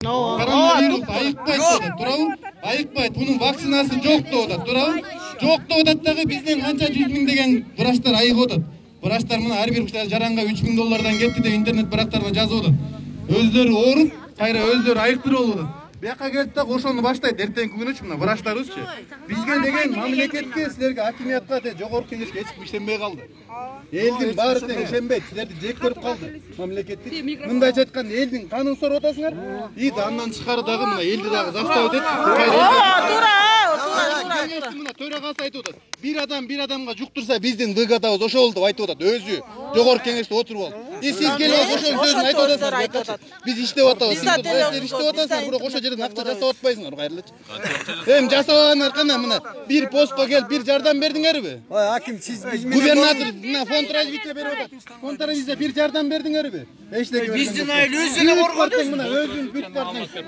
коронавирус атат туурабы айыкпайт мунун вакцинасы жок деп атат туурабы жок деп атат дагы бизден канча жүз миңдеген врачтар айыгып атат врачтар мына ар бир жаранга үч миң доллардан кетти деп интернет барактарда жазып атат өздөрү ооруп кайра өздөрү айыктырып алып атат бияка келди дагы ошону баштайт эртеңки күнүчү мына врачтарыбызчы бизге деген мамлекетке силерге акимиятка жогорку кеңешке эч ким ишенбей калды элдин баары тең ишенбейт силерди жек көрүп калды мамлекетти мындайча айтканда элдин канын сорап атасыңар и андан тышкары дагы мына элди дагы застав этет туура мына төрагасы айтып атат бир адам бир адамга жуктурса биздин выгодабыз ошол деп айтып атат өзү жогорку кеңеште отуруп алып и сиз келип алып ошонун сөзүн айтып атасыңар биз иштеп атабыз сиз иштеп атасыңар бирок ошол жерден акча жасап атпайсыңар кайрылычы эми жасап алганыңар кандай мына бир постко келип бир жардам бердиңерби ой аким сиз биз менен губернатор мына фонд развития берип атат фонд развития бир жардам бердиңерби эчтеке биздин айыл өзүнө коргодуңуз мына өзүң бүт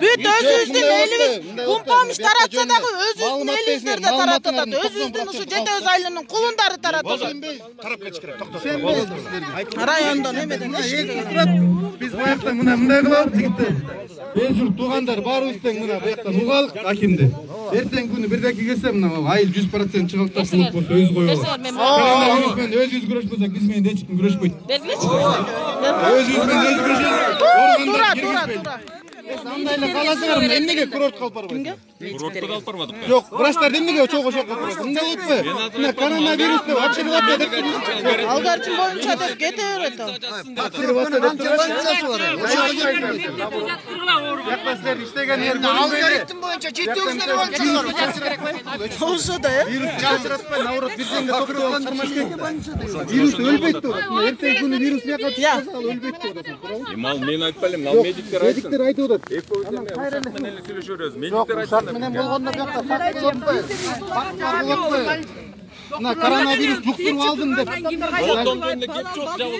бүт өзүбүздүн элибиз ун помощь таратса дагы өзүбүздүн элибиздерде таратып атат өзүбүздүн ушу жете өз айылынын кулундары таратып атат райондон эмеден биз баягы мына мындай кылабыз жигиттер эл журт туугандар баарыбыз тең мына бияктан угалык акимди эртеңки күнү бирдеке келсе мына айыл жүз процент чыгалтап болуп болсо өзү коебуз коронавирус менен өзүбүз күрөшпөсөк биз менен эч ким күрөшпөйт өзүбүз менен өзү күрөшөбүз туура туура туура андай эле кааласыңарбы эмнеге курортко алып барбайсыңар курортко алып барбадык жок врачтар эмнеге чогуу ошоко алып барат мындай болуп атпайбы мына коронавирус деп ачылып атат деп алгарчын боюнча деп кете берет ал ачылып атат деп жакта силердин иштеген жер алгоритм боюнча жетөөңүздөр боюнча болсо да э вирус жашыратпай наоборот бирденге токтоп кармаш керек вирус өлбөйт деп атат мына эртеңки күнү вирус бияка чыкпаса ал өлбөйт деп атасың туурабы эми ал мен айтпай элем ал медиктер айтсын медиктер айтып атат Ek o'zimni ushaq bilan kelishamiz. Men Yo'q, ushaq bilan bo'lganda bu yoqda farq yo'q. Farq yo'q. ના કરાના બી ઠુકર વાલદન દે જોતમ ને કે ચોક જાવ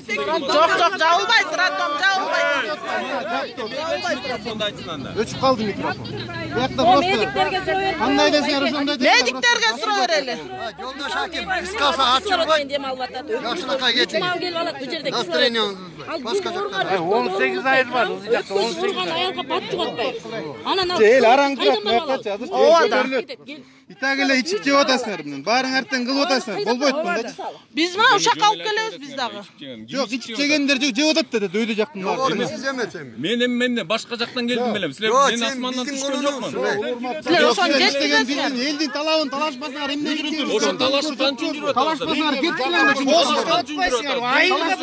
ચોક ચોક જાવ bay tratom જાવ bay Öç kaldı mikrofon. Yakta burası. Anday desin yarış onday desin. Medikler gasro vereli. Yoldaş hakim kıskasa açır bay. Yaşına kay geçin. Nasıl treniyorsunuz? Baskacaklar. 18 ayır var. 18 ayır. Ana nasıl? Değil aran bırakma. Kaç yazır. O. эл араңдырат биякачы азыр көтөрүлөт и так эле ичип жеп атасыңар мына баарыңар тең кылып атасыңар болбойт мындайчы биз мына ушакка алып келебиз биз дагы жок ичип жегендер жеп атат дедет өйдө жактын баары сиз эмес эми мен эми эмне башка жактан келдим белем силер мен асмандан түшкөн жокмун силер ошону биздин элдин талабын талашпасаңар эмне жүрөсүңөр ошон талашып канча үчүн атабыз талашпасаңар кетсиңер атпайсыңар айылга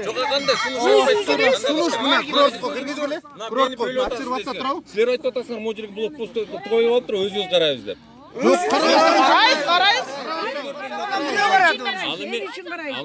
жок кандай сунуш сунуш мына курортко киргизгиле курортко ачырып атса туурабы силер айтып атасыңар могу жерге блокпостто коюп алып туруп өзүбүз карайбыз деп жок карабайсыңар карайбыз карайбыз ал эми